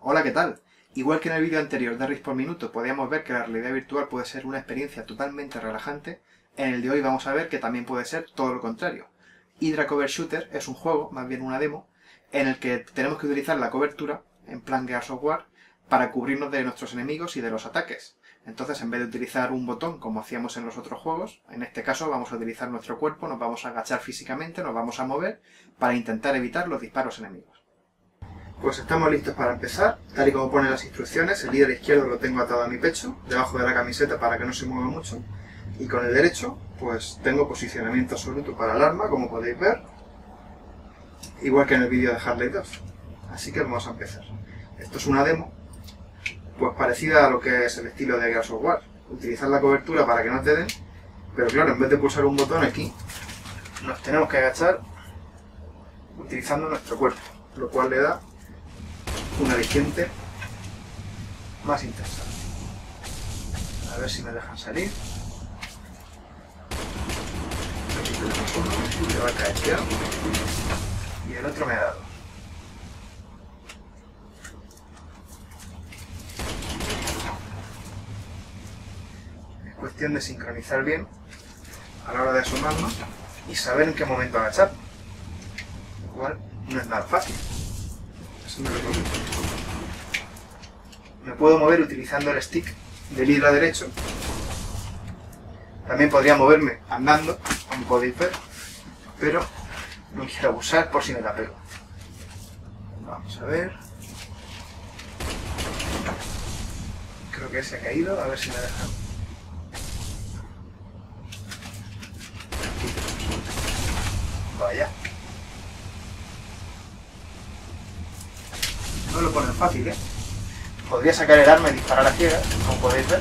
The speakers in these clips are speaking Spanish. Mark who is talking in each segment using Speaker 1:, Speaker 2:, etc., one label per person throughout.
Speaker 1: Hola, ¿qué tal? Igual que en el vídeo anterior de RIS por minuto podíamos ver que la realidad virtual puede ser una experiencia totalmente relajante, en el de hoy vamos a ver que también puede ser todo lo contrario. Hydra Cover Shooter es un juego, más bien una demo, en el que tenemos que utilizar la cobertura, en plan Gears of War, para cubrirnos de nuestros enemigos y de los ataques. Entonces, en vez de utilizar un botón como hacíamos en los otros juegos, en este caso vamos a utilizar nuestro cuerpo, nos vamos a agachar físicamente, nos vamos a mover para intentar evitar los disparos enemigos. Pues estamos listos para empezar, tal y como ponen las instrucciones, el líder izquierdo lo tengo atado a mi pecho, debajo de la camiseta para que no se mueva mucho, y con el derecho, pues tengo posicionamiento absoluto para el arma, como podéis ver, igual que en el vídeo de Harley 2. Así que vamos a empezar. Esto es una demo, pues parecida a lo que es el estilo de Gears of War. Utilizar la cobertura para que no te den, pero claro, en vez de pulsar un botón aquí, nos tenemos que agachar utilizando nuestro cuerpo, lo cual le da una aliciente más intensa. A ver si me dejan salir. Le va a caer ya. Y el otro me ha dado. cuestión de sincronizar bien a la hora de asomarnos y saber en qué momento agachar. Lo cual no es nada fácil. Eso me, lo me puedo mover utilizando el stick del hidra derecho. También podría moverme andando, como podéis ver, pero no quiero abusar por si me la pego. Vamos a ver. Creo que se ha caído, a ver si me dejan Vaya. No lo ponen fácil, ¿eh? Podría sacar el arma y disparar a ciegas, como podéis ver.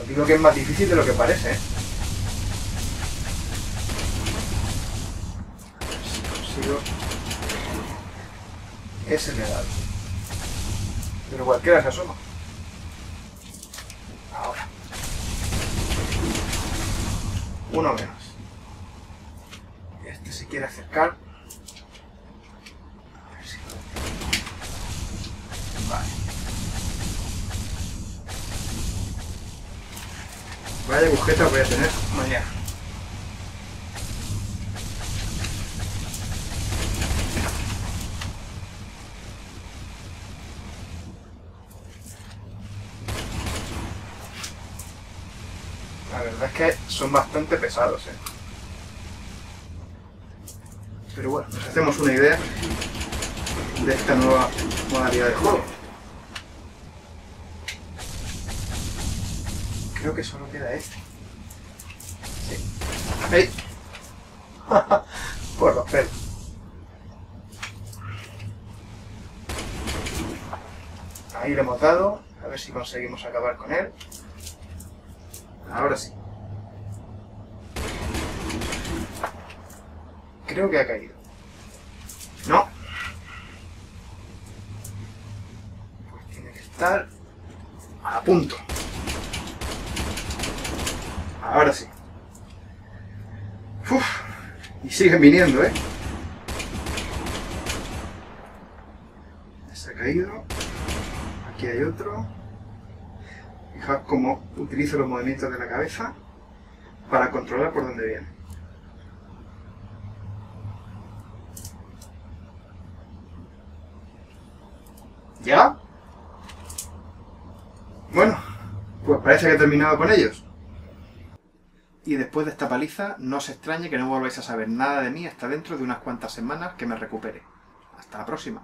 Speaker 1: Os digo que es más difícil de lo que parece, ¿eh? Ese medal. Pero cualquiera se asoma. Uno menos. Este se quiere acercar. A ver si Vale. Vaya agujeta voy a tener mañana. Verdad es que son bastante pesados, ¿eh? Pero bueno, nos hacemos una idea de esta nueva modalidad de juego. Creo que solo queda este. Sí. ¡Ey! Por los pelos. Ahí le hemos dado. A ver si conseguimos acabar con él. Ahora sí. Creo que ha caído. No. Pues tiene que estar a punto. Ahora sí. Uf. Y siguen viniendo, ¿eh? Se ha caído. Aquí hay otro. Fijaos cómo utilizo los movimientos de la cabeza para controlar por dónde viene. ¿Ya? Bueno, pues parece que he terminado con ellos. Y después de esta paliza, no os extrañe que no volváis a saber nada de mí hasta dentro de unas cuantas semanas que me recupere. Hasta la próxima.